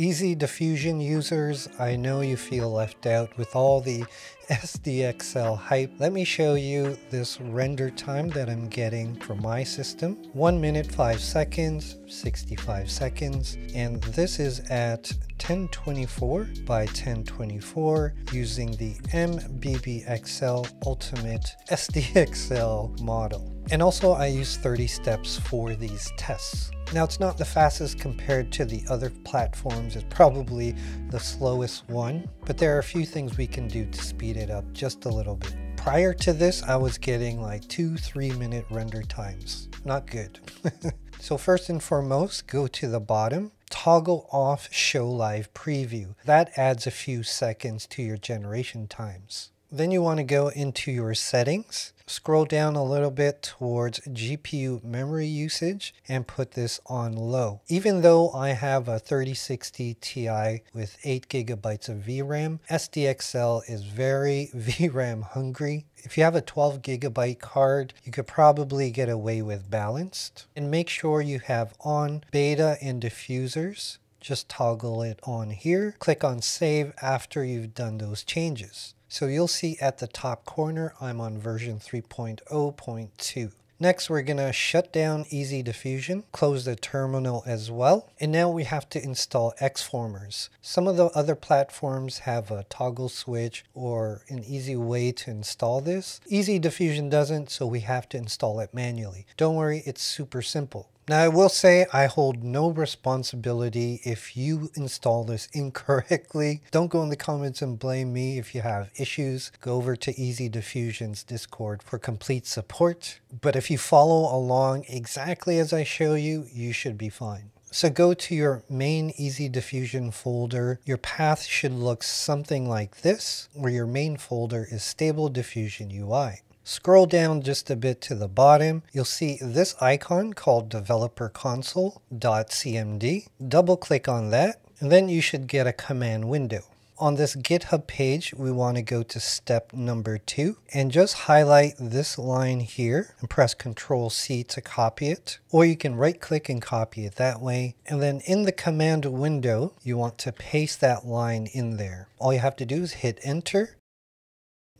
Easy Diffusion users, I know you feel left out with all the SDXL hype. Let me show you this render time that I'm getting for my system. 1 minute 5 seconds, 65 seconds, and this is at 1024 by 1024 using the MBBXL Ultimate SDXL model. And also I use 30 steps for these tests. Now it's not the fastest compared to the other platforms, it's probably the slowest one, but there are a few things we can do to speed it up just a little bit. Prior to this, I was getting like two, three minute render times. Not good. so first and foremost, go to the bottom, toggle off show live preview. That adds a few seconds to your generation times. Then you want to go into your settings, scroll down a little bit towards GPU memory usage and put this on low. Even though I have a 3060 Ti with 8 gigabytes of VRAM, SDXL is very VRAM hungry. If you have a 12 gigabyte card, you could probably get away with balanced. And make sure you have on beta and diffusers just toggle it on here. Click on save after you've done those changes. So you'll see at the top corner, I'm on version 3.0.2. Next, we're to shut down Easy Diffusion, close the terminal as well, and now we have to install Xformers. Some of the other platforms have a toggle switch or an easy way to install this. Easy Diffusion doesn't, so we have to install it manually. Don't worry, it's super simple. Now I will say I hold no responsibility if you install this incorrectly. Don't go in the comments and blame me if you have issues. Go over to Easy Diffusion's Discord for complete support. But if you follow along exactly as I show you, you should be fine. So go to your main Easy Diffusion folder. Your path should look something like this, where your main folder is Stable Diffusion UI. Scroll down just a bit to the bottom, you'll see this icon called developer console.cmd. Double click on that, and then you should get a command window. On this GitHub page, we want to go to step number two and just highlight this line here and press Control C to copy it. Or you can right click and copy it that way. And then in the command window, you want to paste that line in there. All you have to do is hit enter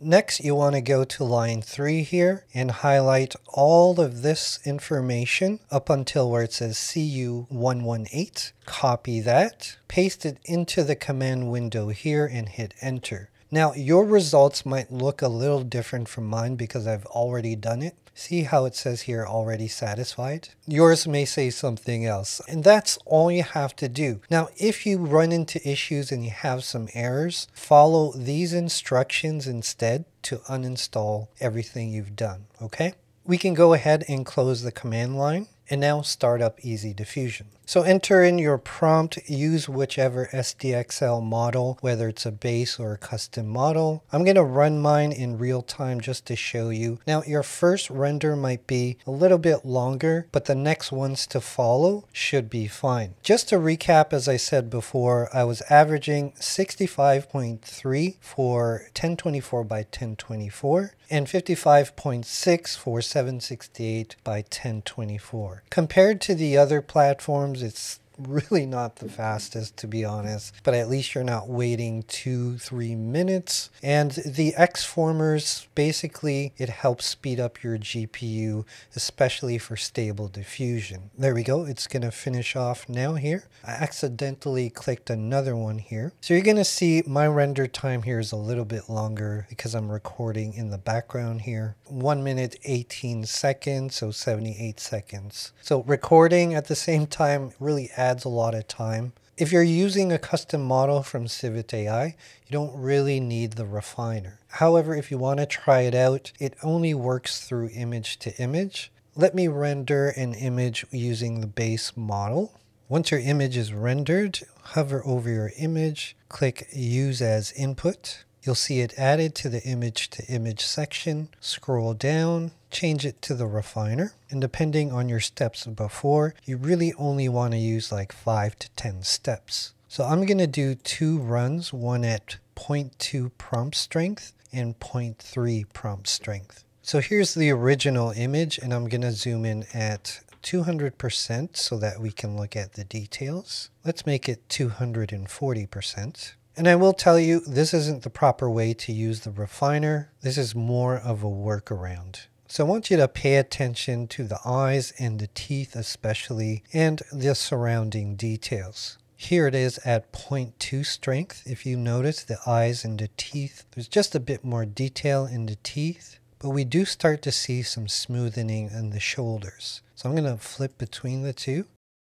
Next, you want to go to line 3 here and highlight all of this information up until where it says CU118. Copy that, paste it into the command window here and hit enter. Now, your results might look a little different from mine because I've already done it. See how it says here already satisfied? Yours may say something else. And that's all you have to do. Now, if you run into issues and you have some errors, follow these instructions instead to uninstall everything you've done, okay? We can go ahead and close the command line and now start up Easy Diffusion. So enter in your prompt, use whichever SDXL model, whether it's a base or a custom model. I'm going to run mine in real time just to show you. Now your first render might be a little bit longer, but the next ones to follow should be fine. Just to recap, as I said before, I was averaging 65.3 for 1024 by 1024 and 55.6 for 768 by 1024. Compared to the other platforms, it's really not the fastest to be honest, but at least you're not waiting two, three minutes. And the Xformers, basically it helps speed up your GPU, especially for stable diffusion. There we go. It's going to finish off now here. I accidentally clicked another one here. So you're going to see my render time here is a little bit longer because I'm recording in the background here. One minute, 18 seconds, so 78 seconds. So recording at the same time really adds adds a lot of time. If you're using a custom model from Civit AI, you don't really need the refiner. However, if you want to try it out, it only works through image to image. Let me render an image using the base model. Once your image is rendered, hover over your image, click Use as Input. You'll see it added to the image to image section. Scroll down, change it to the refiner. And depending on your steps before, you really only want to use like 5 to 10 steps. So I'm going to do two runs, one at 0.2 prompt strength and 0.3 prompt strength. So here's the original image and I'm going to zoom in at 200% so that we can look at the details. Let's make it 240%. And I will tell you, this isn't the proper way to use the refiner. This is more of a workaround. So I want you to pay attention to the eyes and the teeth especially, and the surrounding details. Here it is at 0.2 strength. If you notice the eyes and the teeth, there's just a bit more detail in the teeth, but we do start to see some smoothing in the shoulders. So I'm going to flip between the two.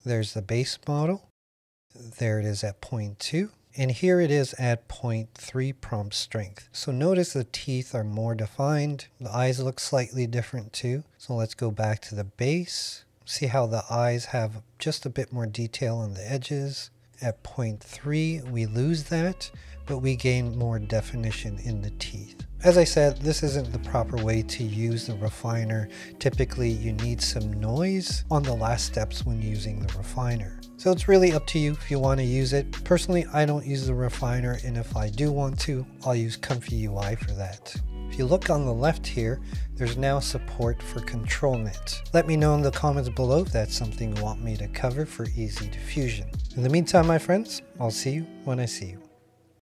There's the base model. There it is at 0.2. And here it is at 0.3 prompt strength. So notice the teeth are more defined. The eyes look slightly different too. So let's go back to the base. See how the eyes have just a bit more detail on the edges. At 0.3 we lose that, but we gain more definition in the teeth. As I said, this isn't the proper way to use the refiner. Typically you need some noise on the last steps when using the refiner. So it's really up to you if you want to use it. Personally, I don't use the refiner, and if I do want to, I'll use Comfy UI for that. If you look on the left here, there's now support for ControlNet. Let me know in the comments below if that's something you want me to cover for Easy Diffusion. In the meantime, my friends, I'll see you when I see you.